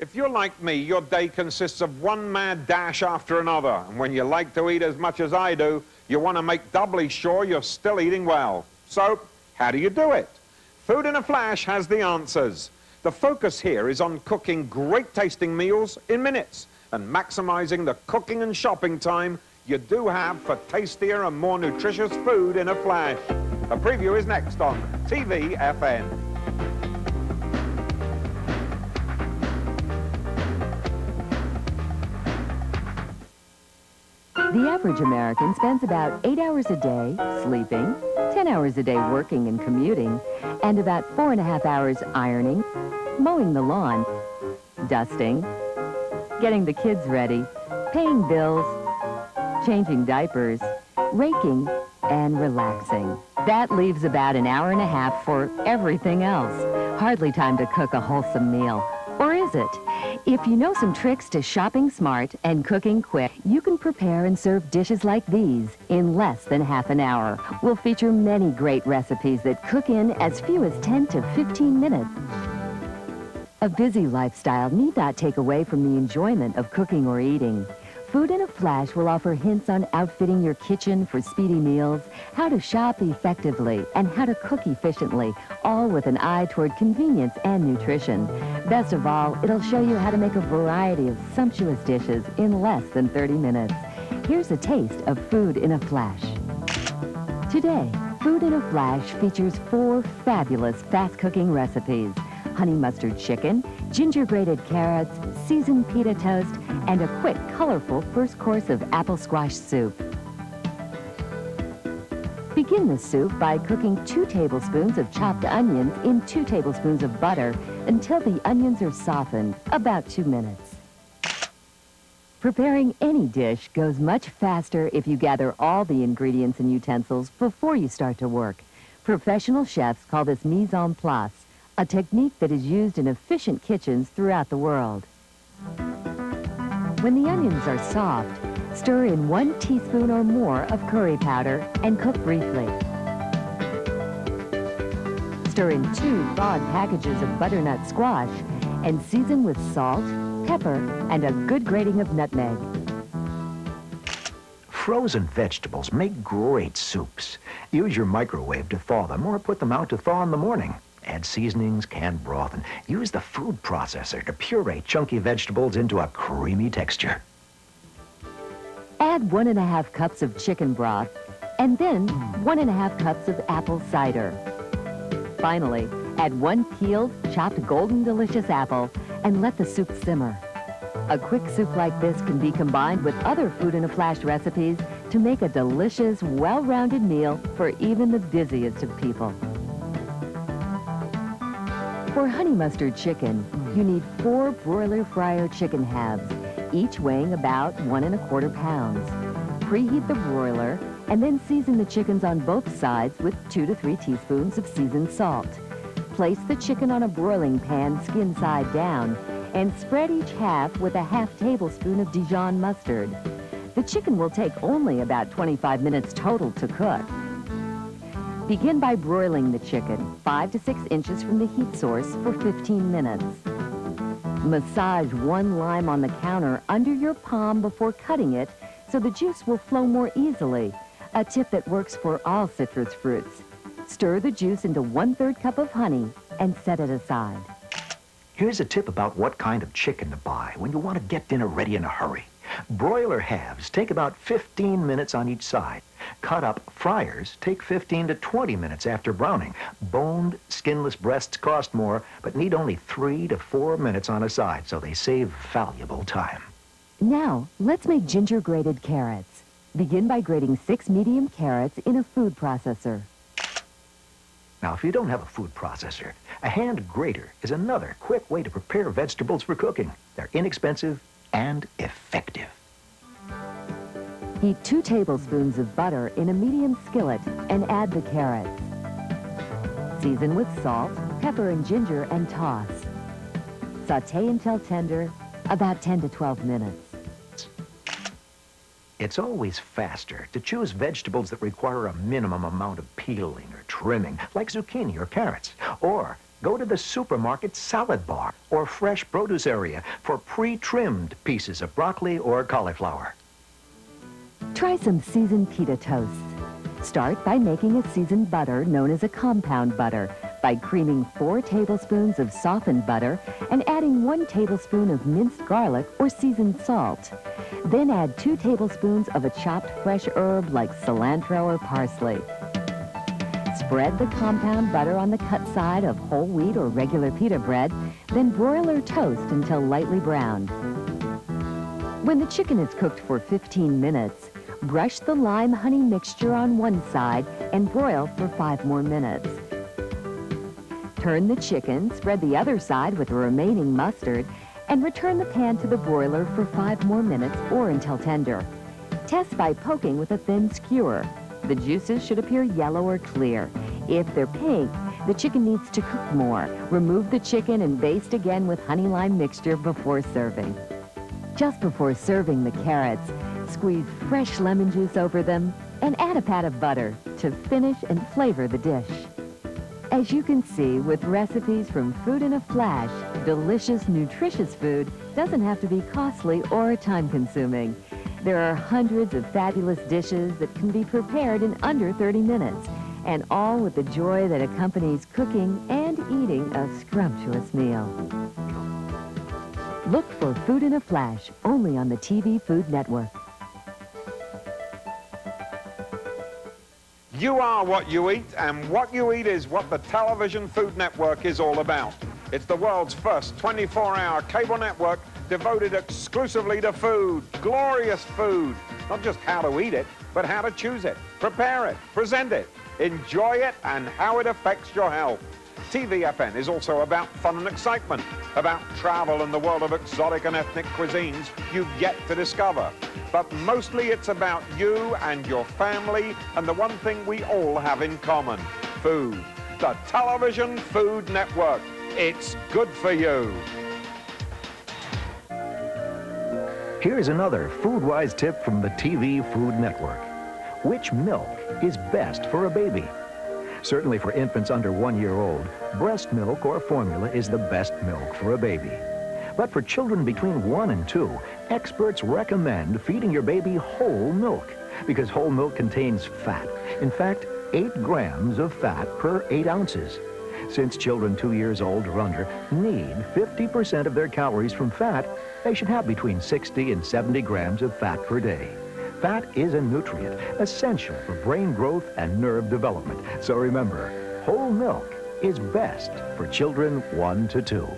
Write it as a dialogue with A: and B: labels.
A: If you're like me, your day consists of one mad dash after another. And when you like to eat as much as I do, you want to make doubly sure you're still eating well. So, how do you do it? Food in a Flash has the answers. The focus here is on cooking great tasting meals in minutes and maximizing the cooking and shopping time you do have for tastier and more nutritious food in a flash. A preview is next on TVFN.
B: The average American spends about eight hours a day sleeping, 10 hours a day working and commuting, and about four and a half hours ironing, mowing the lawn, dusting, getting the kids ready, paying bills, changing diapers, raking, and relaxing. That leaves about an hour and a half for everything else. Hardly time to cook a wholesome meal. Or is it? If you know some tricks to shopping smart and cooking quick, you can prepare and serve dishes like these in less than half an hour. We'll feature many great recipes that cook in as few as 10 to 15 minutes. A busy lifestyle need not take away from the enjoyment of cooking or eating. Food in a Flash will offer hints on outfitting your kitchen for speedy meals, how to shop effectively, and how to cook efficiently, all with an eye toward convenience and nutrition. Best of all, it'll show you how to make a variety of sumptuous dishes in less than 30 minutes. Here's a taste of Food in a Flash. Today, Food in a Flash features four fabulous fast-cooking recipes. Honey mustard chicken, ginger grated carrots, seasoned pita toast, and a quick, colorful first course of apple squash soup. Begin the soup by cooking two tablespoons of chopped onions in two tablespoons of butter until the onions are softened, about two minutes. Preparing any dish goes much faster if you gather all the ingredients and utensils before you start to work. Professional chefs call this mise en place, a technique that is used in efficient kitchens throughout the world. When the onions are soft, stir in one teaspoon or more of curry powder and cook briefly. Stir in two thawed packages of butternut squash and season with salt, pepper, and a good grating of nutmeg.
C: Frozen vegetables make great soups. Use your microwave to thaw them or put them out to thaw in the morning. Add seasonings, canned broth, and use the food processor to puree chunky vegetables into a creamy texture.
B: Add one and a half cups of chicken broth, and then one and a half cups of apple cider. Finally, add one peeled, chopped golden delicious apple, and let the soup simmer. A quick soup like this can be combined with other Food in a Flash recipes to make a delicious, well-rounded meal for even the busiest of people. For honey mustard chicken, you need four broiler fryer chicken halves, each weighing about one and a quarter pounds. Preheat the broiler and then season the chickens on both sides with two to three teaspoons of seasoned salt. Place the chicken on a broiling pan skin side down and spread each half with a half tablespoon of Dijon mustard. The chicken will take only about 25 minutes total to cook. Begin by broiling the chicken 5 to 6 inches from the heat source for 15 minutes. Massage one lime on the counter under your palm before cutting it so the juice will flow more easily, a tip that works for all citrus fruits. Stir the juice into one-third cup of honey and set it aside.
C: Here's a tip about what kind of chicken to buy when you want to get dinner ready in a hurry. Broiler halves take about 15 minutes on each side. Cut up fryers take 15 to 20 minutes after browning. Boned, skinless breasts cost more, but need only 3 to 4 minutes on a side, so they save valuable time.
B: Now, let's make ginger grated carrots. Begin by grating six medium carrots in a food processor.
C: Now, if you don't have a food processor, a hand grater is another quick way to prepare vegetables for cooking. They're inexpensive and effective.
B: Heat two tablespoons of butter in a medium skillet and add the carrots. Season with salt, pepper, and ginger and toss. Saute until tender, about 10 to 12 minutes.
C: It's always faster to choose vegetables that require a minimum amount of peeling or trimming, like zucchini or carrots. Or Go to the supermarket salad bar or fresh produce area for pre-trimmed pieces of broccoli or cauliflower.
B: Try some seasoned pita toast. Start by making a seasoned butter known as a compound butter by creaming four tablespoons of softened butter and adding one tablespoon of minced garlic or seasoned salt. Then add two tablespoons of a chopped fresh herb like cilantro or parsley. Spread the compound butter on the cut side of whole wheat or regular pita bread, then broil or toast until lightly browned. When the chicken is cooked for 15 minutes, brush the lime honey mixture on one side and broil for five more minutes. Turn the chicken, spread the other side with the remaining mustard, and return the pan to the broiler for five more minutes or until tender. Test by poking with a thin skewer. The juices should appear yellow or clear. If they're pink, the chicken needs to cook more. Remove the chicken and baste again with honey lime mixture before serving. Just before serving the carrots, squeeze fresh lemon juice over them and add a pat of butter to finish and flavor the dish. As you can see, with recipes from Food in a Flash, delicious, nutritious food doesn't have to be costly or time-consuming. There are hundreds of fabulous dishes that can be prepared in under 30 minutes, and all with the joy that accompanies cooking and eating a scrumptious meal. Look for Food in a Flash, only on the TV Food Network.
A: You are what you eat, and what you eat is what the Television Food Network is all about. It's the world's first 24-hour cable network devoted exclusively to food, glorious food. Not just how to eat it, but how to choose it, prepare it, present it, enjoy it, and how it affects your health. TVFN is also about fun and excitement, about travel and the world of exotic and ethnic cuisines you've yet to discover. But mostly it's about you and your family and the one thing we all have in common, food. The Television Food Network. It's good for you.
C: Here's another food-wise tip from the TV Food Network. Which milk is best for a baby? Certainly for infants under one year old, breast milk or formula is the best milk for a baby. But for children between one and two, experts recommend feeding your baby whole milk because whole milk contains fat. In fact, 8 grams of fat per 8 ounces since children two years old or under need 50% of their calories from fat, they should have between 60 and 70 grams of fat per day. Fat is a nutrient essential for brain growth and nerve development. So remember, whole milk is best for children 1 to 2.